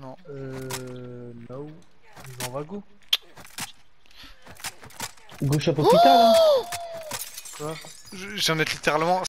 Non. Euh. Là où Ils vont go. Gauche à hôpital, hein Quoi? Je je vais mettre littéralement